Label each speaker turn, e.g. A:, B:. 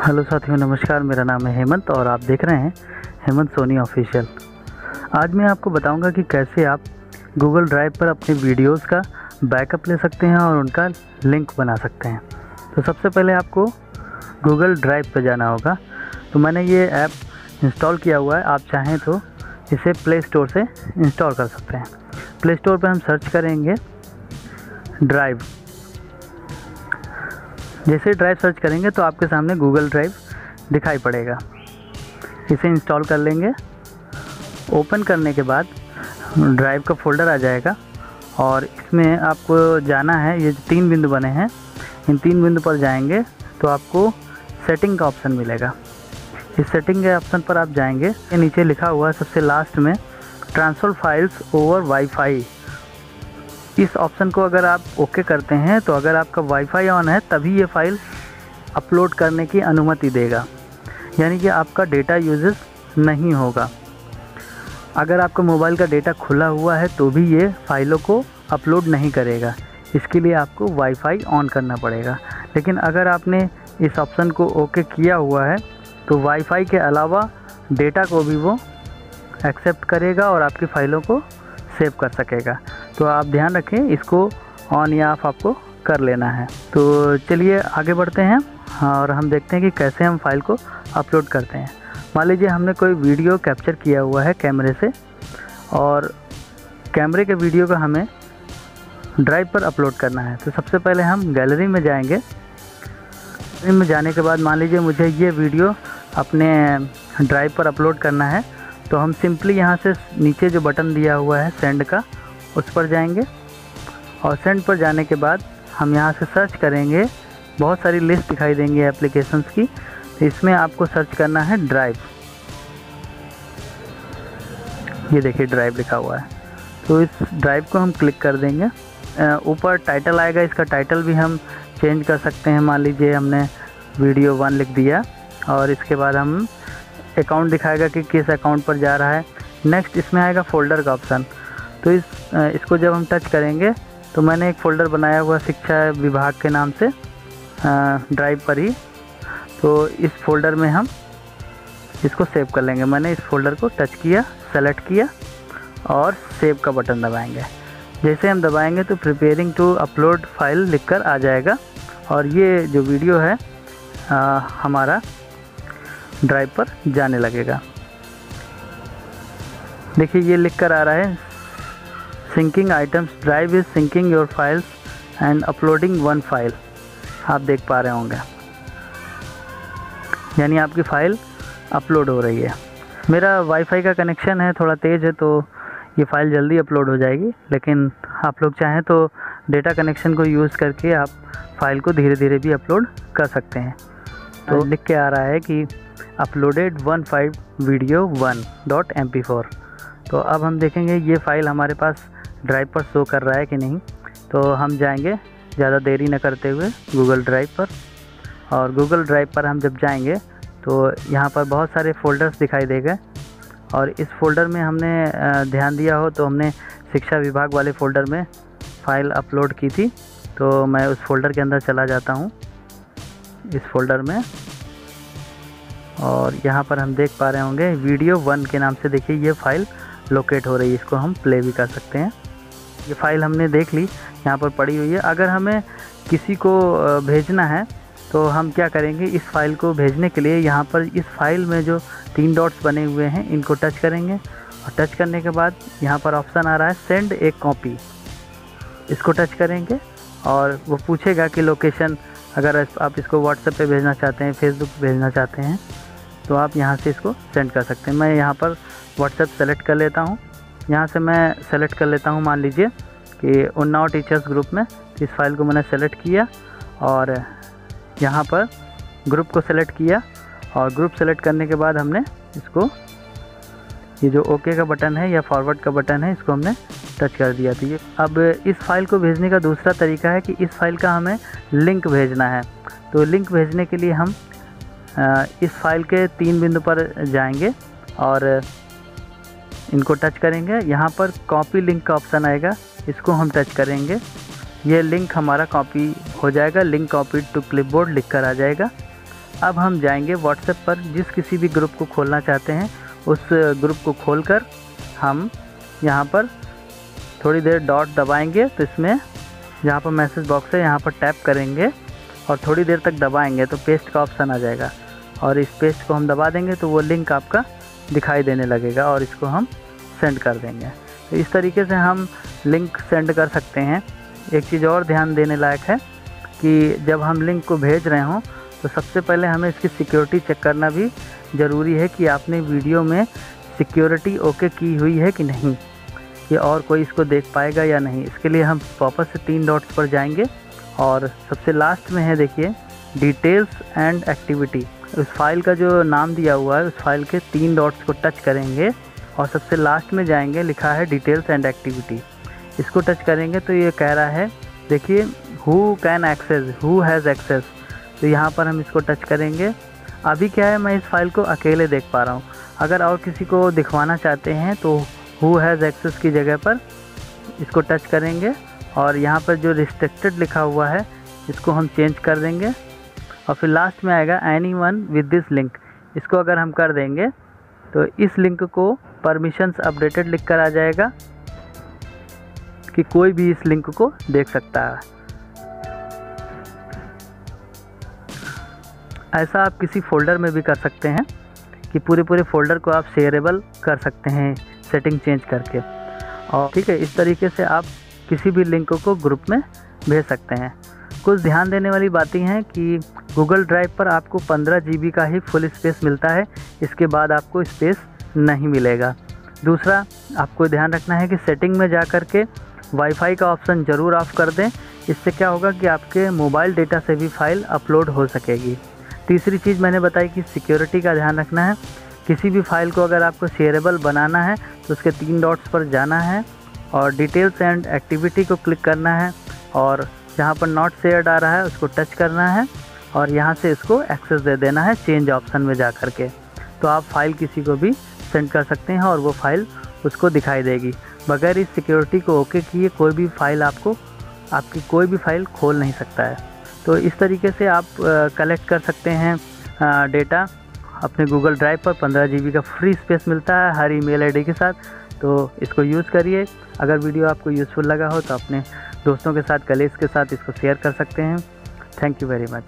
A: Hello साथियों, नमस्कार। मेरा नाम है हेमंत और आप देख रहे हैं हेमंत सोनी ऑफिशियल। आज मैं आपको बताऊँगा कि कैसे आप गूगल ड्राइव पर अपने वीडियोस का बैकअप ले सकते हैं और उनका लिंक बना सकते हैं। तो सबसे पहले आपको गूगल ड्राइव पर जाना होगा। तो मैंने ये ऐप इंस्टॉल किया हुआ है, आप चाहें तो इसे प्ले स्टोर से इंस्टॉल कर सकते हैं। प्ले स्टोर पर हम सर्च करेंगे ड्राइव। जैसे ड्राइव सर्च करेंगे तो आपके सामने गूगल ड्राइव दिखाई पड़ेगा। इसे इंस्टॉल कर लेंगे। ओपन करने के बाद ड्राइव का फोल्डर आ जाएगा और इसमें आपको जाना है। ये तीन बिंदु बने हैं, इन तीन बिंदु पर जाएँगे तो आपको सेटिंग का ऑप्शन मिलेगा। इस सेटिंग के ऑप्शन पर आप जाएँगे। ये नीचे लिखा हुआ सबसे लास्ट में ट्रांसफ़र फाइल्स ओवर वाईफाई इस ऑप्शन को अगर आप ओके करते हैं तो अगर आपका वाईफाई ऑन है, तभी ये फ़ाइल अपलोड करने की अनुमति देगा। यानी कि आपका डेटा यूजेस नहीं होगा। अगर आपका मोबाइल का डेटा खुला हुआ है तो भी ये फाइलों को अपलोड नहीं करेगा। इसके लिए आपको वाईफाई ऑन करना पड़ेगा। लेकिन अगर आपने इस ऑप्शन को ओके किया हुआ है तो वाईफाई के अलावा डेटा को भी वो एक्सेप्ट करेगा और आपकी फ़ाइलों को सेव कर सकेगा। तो आप ध्यान रखें, इसको ऑन या ऑफ़ आपको कर लेना है। तो चलिए आगे बढ़ते हैं और हम देखते हैं कि कैसे हम फ़ाइल को अपलोड करते हैं। मान लीजिए हमने कोई वीडियो कैप्चर किया हुआ है कैमरे से और कैमरे के वीडियो को हमें ड्राइव पर अपलोड करना है। तो सबसे पहले हम गैलरी में जाएँगे। गैलरी में जाने के बाद मान लीजिए मुझे ये वीडियो अपने ड्राइव पर अपलोड करना है तो हम सिंपली यहाँ से नीचे जो बटन दिया हुआ है सेंड का उस पर जाएँगे और सेंड पर जाने के बाद हम यहाँ से सर्च करेंगे। बहुत सारी लिस्ट दिखाई देंगी एप्लीकेशंस की। इसमें आपको सर्च करना है ड्राइव ये देखिए ड्राइव लिखा हुआ है। तो इस ड्राइव को हम क्लिक कर देंगे। ऊपर टाइटल आएगा। इसका टाइटल भी हम चेंज कर सकते हैं। मान लीजिए हमने वीडियो वन लिख दिया और इसके बाद हम अकाउंट दिखाएगा कि किस अकाउंट पर जा रहा है। नेक्स्ट इसमें आएगा फ़ोल्डर का ऑप्शन तो इस इसको जब हम टच करेंगे तो मैंने एक फ़ोल्डर बनाया हुआ शिक्षा विभाग के नाम से ड्राइव पर ही। तो इस फोल्डर में हम इसको सेव कर लेंगे। मैंने इस फोल्डर को टच किया सेलेक्ट किया और सेव का बटन दबाएँगे। जैसे हम दबाएँगे तो प्रिपेयरिंग टू अपलोड फ़ाइल लिखकर आ जाएगा। और ये जो वीडियो है आ, हमारा ड्राइव पर जाने लगेगा। देखिए ये लिख कर आ रहा है। Syncing items drive is syncing your files and uploading one file आप देख पा रहे होंगे। यानी आपकी फ़ाइल अपलोड हो रही है। मेरा वाईफाई का कनेक्शन है थोड़ा तेज़ है तो ये फ़ाइल जल्दी अपलोड हो जाएगी। लेकिन आप लोग चाहें तो डेटा कनेक्शन को यूज़ करके आप फ़ाइल को धीरे धीरे भी अपलोड कर सकते हैं। तो लिख के आ रहा है कि uploaded one five video one dot M P four तो अब हम देखेंगे ये फ़ाइल हमारे पास ड्राइव पर शो कर रहा है कि नहीं तो हम जाएँगे, ज़्यादा देरी न करते हुए गूगल ड्राइव पर। और गूगल ड्राइव पर हम जब जाएँगे तो यहाँ पर बहुत सारे फ़ोल्डर्स दिखाई देंगे और इस फोल्डर में हमने ध्यान दिया हो तो हमने शिक्षा विभाग वाले फ़ोल्डर में फ़ाइल अपलोड की थी। तो मैं उस फोल्डर के अंदर चला जाता हूँ, इस फोल्डर में। और यहाँ पर हम देख पा रहे होंगे वीडियो वन के नाम से देखिए, ये फ़ाइल लोकेट हो रही है, इसको हम प्ले भी कर सकते हैं। ये फ़ाइल हमने देख ली, यहाँ पर पड़ी हुई है। अगर हमें किसी को भेजना है तो हम क्या करेंगे, इस फ़ाइल को भेजने के लिए यहाँ पर इस फ़ाइल में जो तीन डॉट्स बने हुए हैं, इनको टच करेंगे। और टच करने के बाद यहाँ पर ऑप्शन आ रहा है सेंड एक कॉपी। इसको टच करेंगे और वो पूछेगा कि लोकेशन, अगर आप इसको व्हाट्सएप पे भेजना चाहते हैं फेसबुक पे भेजना चाहते हैं तो आप यहाँ से इसको सेंड कर सकते हैं। मैं यहाँ पर व्हाट्सएप सेलेक्ट कर लेता हूँ। यहाँ से मैं सेलेक्ट कर लेता हूँ, मान लीजिए कि उन्नाव टीचर्स ग्रुप में इस फ़ाइल को मैंने सेलेक्ट किया और यहाँ पर ग्रुप को सेलेक्ट किया और ग्रुप सेलेक्ट करने के बाद हमने इसको, ये जो ओके का बटन है या फॉरवर्ड का बटन है, इसको हमने टच कर दिया। तो ये अब इस फ़ाइल को भेजने का दूसरा तरीका है कि इस फ़ाइल का हमें लिंक भेजना है। तो लिंक भेजने के लिए हम इस फ़ाइल के तीन बिंदु पर जाएँगे और इनको टच करेंगे। यहाँ पर कॉपी लिंक का ऑप्शन आएगा। इसको हम टच करेंगे। ये लिंक हमारा कॉपी हो जाएगा। लिंक कॉपी टू क्लिपबोर्ड लिख कर आ जाएगा। अब हम जाएँगे व्हाट्सएप पर। जिस किसी भी ग्रुप को खोलना चाहते हैं, उस ग्रुप को खोलकर हम यहाँ पर थोड़ी देर डॉट दबाएँगे। तो इसमें जहाँ पर मैसेज बॉक्स है। यहाँ पर टैप करेंगे और थोड़ी देर तक दबाएँगे तो पेस्ट का ऑप्शन आ जाएगा। और इस पेस्ट को हम दबा देंगे तो वो लिंक आपका दिखाई देने लगेगा और इसको हम सेंड कर देंगे। तो इस तरीके से हम लिंक सेंड कर सकते हैं। एक चीज़ और ध्यान देने लायक है कि जब हम लिंक को भेज रहे हों तो सबसे पहले हमें इसकी सिक्योरिटी चेक करना भी ज़रूरी है कि आपने वीडियो में सिक्योरिटी ओके की हुई है कि नहीं, कि और कोई इसको देख पाएगा या नहीं। इसके लिए हम वापस से तीन डॉट्स पर जाएँगे और सबसे लास्ट में है देखिए डिटेल्स एंड एक्टिविटी उस फ़ाइल का जो नाम दिया हुआ है, उस फ़ाइल के तीन डॉट्स को टच करेंगे और सबसे लास्ट में जाएँगे, लिखा है डिटेल्स एंड एक्टिविटी इसको टच करेंगे तो ये कह रहा है, देखिए who can access who has access तो यहाँ पर हम इसको टच करेंगे। अभी क्या है, मैं इस फ़ाइल को अकेले देख पा रहा हूँ। अगर और किसी को दिखवाना चाहते हैं तो हु हैज़ एक्सेस की जगह पर इसको टच करेंगे और यहाँ पर जो रिस्ट्रिक्टेड लिखा हुआ है, इसको हम चेंज कर देंगे। और फिर लास्ट में आएगा anyone with this link इसको अगर हम कर देंगे तो इस लिंक को परमिशंस अपडेटेड लिख कर आ जाएगा कि कोई भी इस लिंक को देख सकता है। ऐसा आप किसी फोल्डर में भी कर सकते हैं कि पूरे पूरे फोल्डर को आप शेयरेबल कर सकते हैं सेटिंग चेंज करके। और ठीक है, इस तरीके से आप किसी भी लिंक को ग्रुप में भेज सकते हैं। कुछ ध्यान देने वाली बातें हैं कि गूगल ड्राइव पर आपको 15 जीबी का ही फुल स्पेस मिलता है। इसके बाद आपको स्पेस नहीं मिलेगा। दूसरा, आपको ध्यान रखना है कि सेटिंग में जा कर के वाईफाई का ऑप्शन ज़रूर ऑफ़ कर दें। इससे क्या होगा कि आपके मोबाइल डेटा से भी फ़ाइल अपलोड हो सकेगी। तीसरी चीज़ मैंने बताई कि सिक्योरिटी का ध्यान रखना है। किसी भी फ़ाइल को अगर आपको शेयरेबल बनाना है तो उसके तीन डॉट्स पर जाना है और डिटेल्स एंड एक्टिविटी को क्लिक करना है और जहाँ पर नॉट शेयर्ड आ रहा है, उसको टच करना है और यहाँ से इसको एक्सेस दे देना है चेंज ऑप्शन में जा कर के। तो आप फ़ाइल किसी को भी सेंड कर सकते हैं और वो फ़ाइल उसको दिखाई देगी। बगैर इस सिक्योरिटी को ओके किए कोई भी फ़ाइल आपको, आपकी कोई भी फ़ाइल खोल नहीं सकता है। तो इस तरीके से आप कलेक्ट कर सकते हैं डेटा अपने गूगल ड्राइव पर पंद्रह जी का फ्री स्पेस मिलता है हर ईमेल आईडी के साथ। तो इसको यूज़ करिए। अगर वीडियो आपको यूज़फुल लगा हो तो अपने दोस्तों के साथ कलेज के साथ इसको शेयर कर सकते हैं। Thank you very much